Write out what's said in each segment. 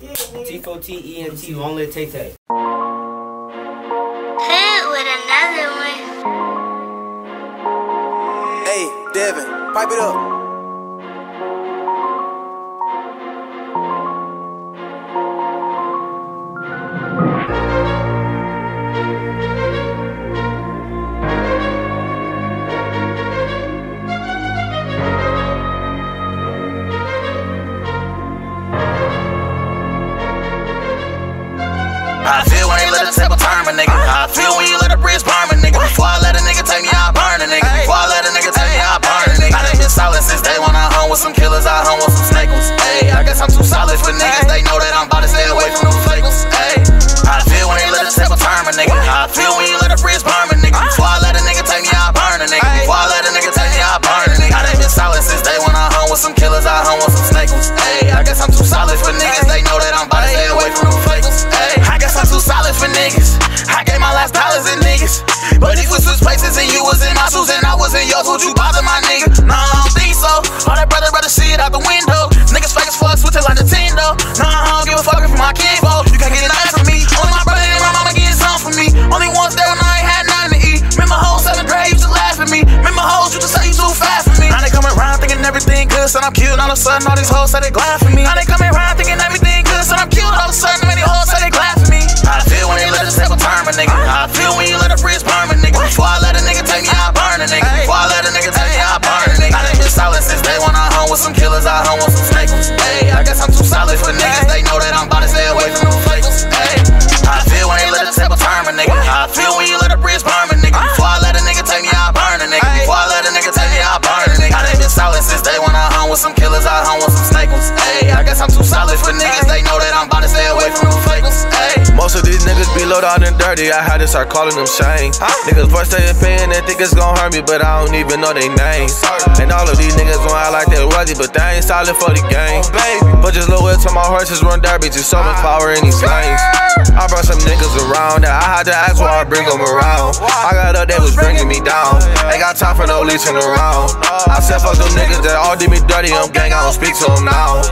T4T-E-N-T, only Tay Tay. Hit with another one. Hey, Devin, pipe it up. I feel when they let a table turn a nigga. Uh-huh. I feel when you let a bridge burn a nigga. Before I let a nigga take me, I burn a nigga. Before I let a nigga take me, I burn a nigga. I done been solid since day one. I hung with some killers, I hung with some snakers. Hey, I guess I'm too solid for niggas. They know that I'm about to stay away from them fakers. Hey, I feel when they let a table turn a nigga. I feel when you let a bridge burn a nigga. Before I let a nigga take me, I burn a nigga. Before I let a nigga take me, I burn a nigga. I done been solid since day one. I hung with some killers, I hung with some snakers. Hey, I guess I'm too solid for niggas. Would you bother my nigga? No, I don't think so. All that brother, brother shit out the window. Niggas fake as fuck, switching like Nintendo. No, I don't give a fuck if my kinfolk. You can't get it out from me. Only my brother and my mama getting something from me. Only once there when I ain't had nothing to eat. Remember hoes seventh grade used to laugh at me. Remember hoes used to say you too fast for me. Now they coming around thinking everything good, son I'm cute. All of a sudden all these hoes say they glad for me. Now they coming around thinking everything good, son I'm cute. All of a sudden many hoes say they glad for me. I feel when they let table turn a nigga. I hung with some killers, I hung with some snakers. Hey, I guess I'm too solid for niggas. They know that I'm about to stay away from them fakers. Hey, I feel when they let a table turn a nigga. I feel when you let a bridge burn a nigga. Before I let a nigga take me, I burn a nigga. Before I let a nigga take me, I burn a nigga. I done been solid since day one. I hung with some killers, I hung with some snakers. Niggas low down and dirty. I had to start calling them Shane. Niggas voice they opinion and think it's gon' hurt me, but I don't even know they names. And all of these niggas gon' act like they worthy, but they ain't solid for the game. But just look at my horses run derby, just so much power in these lanes. I brought some niggas around that I had to ask why I bring them around. I got up that was bringing me down. Ain't got time for no leeching around. I said fuck them niggas that all did me dirty. I'm gang, I don't speak to them now.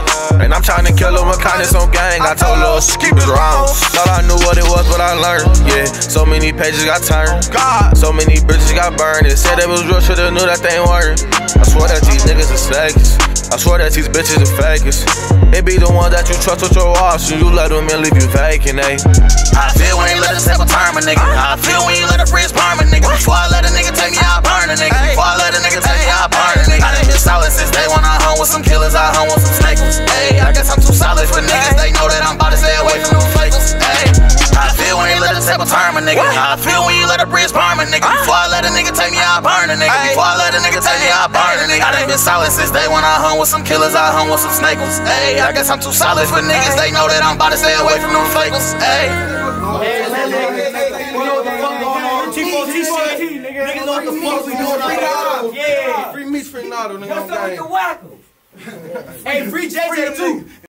And I'm trying to kill them with kindness on gang. I told Lil keep it around. Thought I knew what it was, but I learned. Yeah, so many pages got turned. God, So many bridges got burned. It said it was real, shoulda knew that they ain't worth. I swear that these niggas are snakes. I swear that these bitches are fakers. It be the ones that you trust with your walls, and you let them in, leave you vacant, eh? I feel when they let a table turn a nigga. I feel when you let a bridge burn a nigga. Before I let a nigga take me, I burn a nigga. Before I let a nigga take me, I burn a nigga. I done been solid since day one. I hung with some killers, I hung with some snakers. Hey, I guess I'm too solid for niggas. They know that I'm about to stay feel when they a table turn a. I feel when you let a bridge burn a nigga. Before I let a nigga take me, I burn a nigga. Before I let a nigga take me, I burn a nigga. I done been solid since day one. I hung with some killers, I hung with some snakers. Hey, I guess I'm too solid for niggas. They know that I'm about to stay away from them fakers. Hey. T4T, nigga. Niggas know what the fuck we doing out here. Yeah. Free me, free Nado, nigga. What's on up with game. the wackles? Hey, free JJ too.